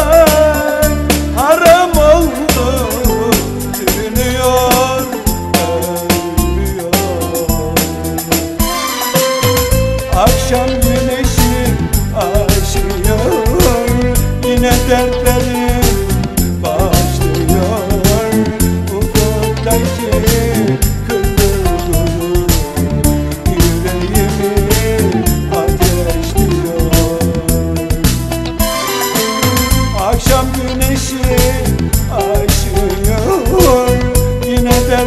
amor.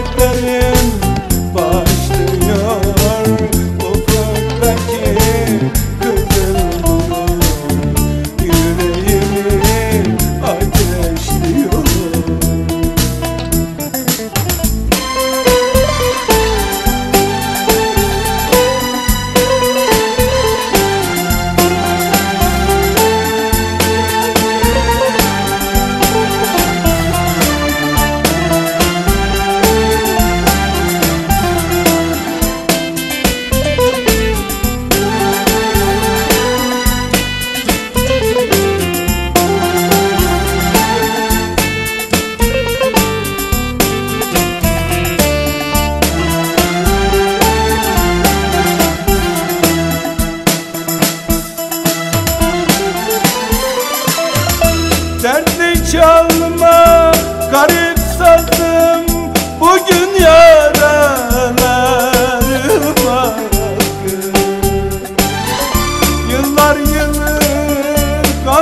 कर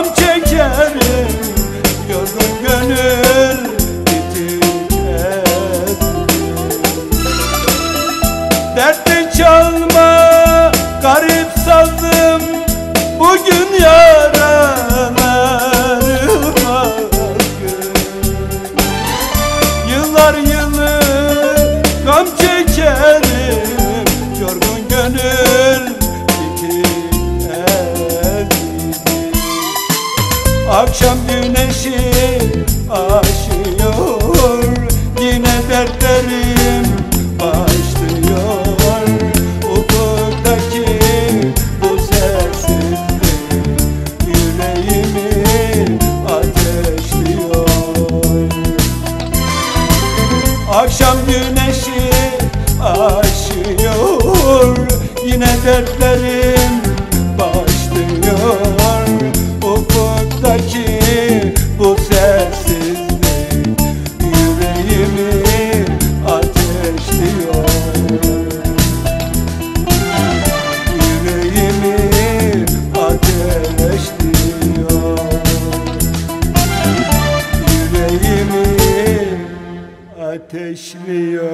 Gam çekerim Gördüm gönül Dertten çalma Akşam güneşi aşıyor Yine dertlerim başlıyor. Ufuktaki bu sessizlik Yüreğimi ateşliyor. Akşam güneşi aşıyor Yine dertlerim Ufuktaki bu sessizlik Yüreğimi ateşliyor. Yüreğimi ateşliyor. Yüreğimi ateşliyor